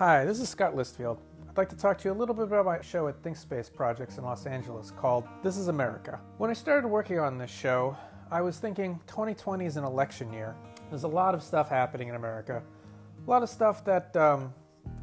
Hi, this is Scott Listfield. I'd like to talk to you a little bit about my show at ThinkSpace Projects in Los Angeles called This is America. When I started working on this show, I was thinking 2020 is an election year. There's a lot of stuff happening in America. A lot of stuff that, um,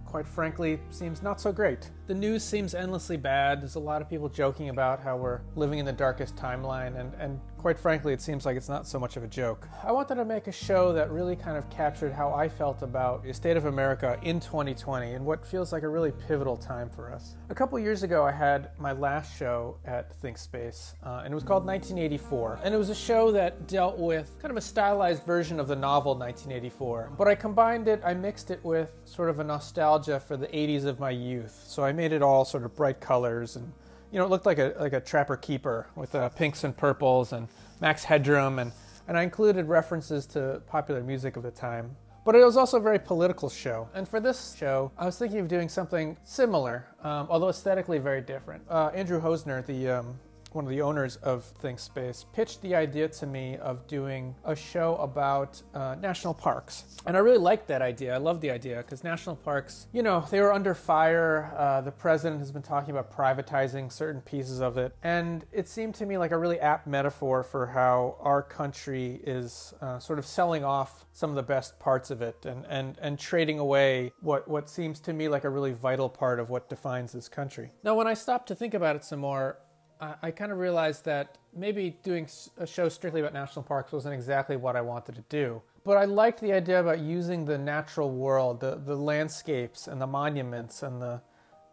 quite frankly, seems not so great. The news seems endlessly bad. There's a lot of people joking about how we're living in the darkest timeline, and, and quite frankly, it seems like it's not so much of a joke. I wanted to make a show that really kind of captured how I felt about the state of America in 2020 and what feels like a really pivotal time for us. A couple years ago, I had my last show at ThinkSpace, uh, and it was called 1984. And it was a show that dealt with kind of a stylized version of the novel 1984. But I combined it, I mixed it with sort of a nostalgia for the 80s of my youth. So I made it all sort of bright colors and you know, it looked like a like a trapper keeper with uh, pinks and purples and Max Headroom, and and I included references to popular music of the time. But it was also a very political show. And for this show, I was thinking of doing something similar, um, although aesthetically very different. Uh, Andrew Hosner, the um, one of the owners of ThinkSpace, pitched the idea to me of doing a show about uh, national parks. And I really liked that idea. I love the idea because national parks, you know, they were under fire. Uh, the president has been talking about privatizing certain pieces of it. And it seemed to me like a really apt metaphor for how our country is uh, sort of selling off some of the best parts of it and, and, and trading away what, what seems to me like a really vital part of what defines this country. Now, when I stopped to think about it some more, I, I kind of realized that maybe doing a show strictly about national parks wasn't exactly what I wanted to do. But I liked the idea about using the natural world, the, the landscapes and the monuments and the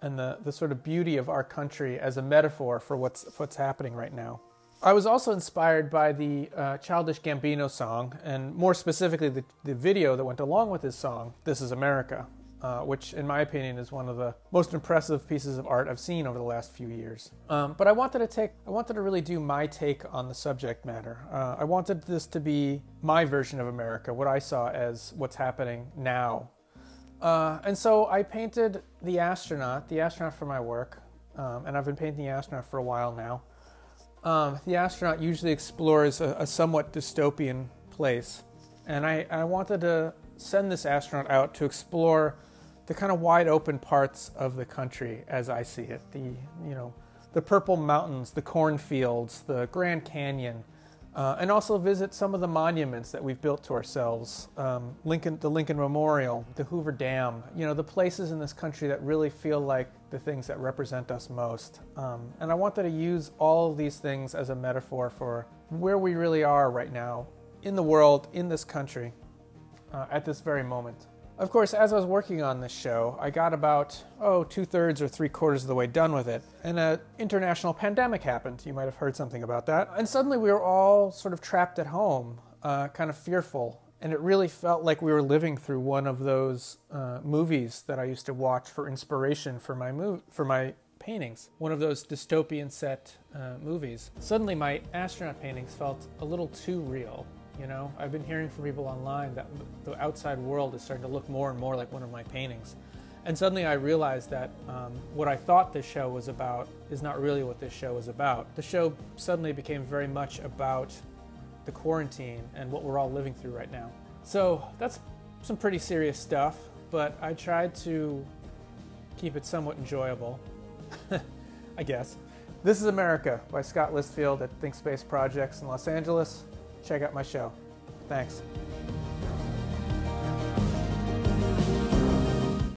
and the, the sort of beauty of our country as a metaphor for what's what's happening right now. I was also inspired by the uh, Childish Gambino song, and more specifically, the, the video that went along with his song, This is America uh, which, in my opinion, is one of the most impressive pieces of art I've seen over the last few years. Um, but I wanted to take, I wanted to really do my take on the subject matter. Uh, I wanted this to be my version of America, what I saw as what's happening now. Uh, and so I painted the astronaut, the astronaut for my work, um, and I've been painting the astronaut for a while now. Um, the astronaut usually explores a, a somewhat dystopian place, and I, I wanted to send this astronaut out to explore the kind of wide open parts of the country as I see it. The you know the purple mountains, the cornfields, the Grand Canyon, uh, and also visit some of the monuments that we've built to ourselves. Um, Lincoln, the Lincoln Memorial, the Hoover Dam. You know the places in this country that really feel like the things that represent us most. Um, and I wanted to use all of these things as a metaphor for where we really are right now in the world, in this country, uh, at this very moment. Of course, as I was working on this show, I got about, oh, two thirds or three quarters of the way done with it, and an international pandemic happened. You might have heard something about that. And suddenly we were all sort of trapped at home, uh, kind of fearful. And it really felt like we were living through one of those uh, movies that I used to watch for inspiration for my, mov- for my paintings, one of those dystopian set uh, movies. Suddenly, my astronaut paintings felt a little too real. You know, I've been hearing from people online that the outside world is starting to look more and more like one of my paintings. And suddenly I realized that um, what I thought this show was about is not really what this show is about. The show suddenly became very much about the quarantine and what we're all living through right now. So that's some pretty serious stuff, but I tried to keep it somewhat enjoyable, I guess. This is America by Scott Listfield at ThinkSpace Projects in Los Angeles check out my show. Thanks.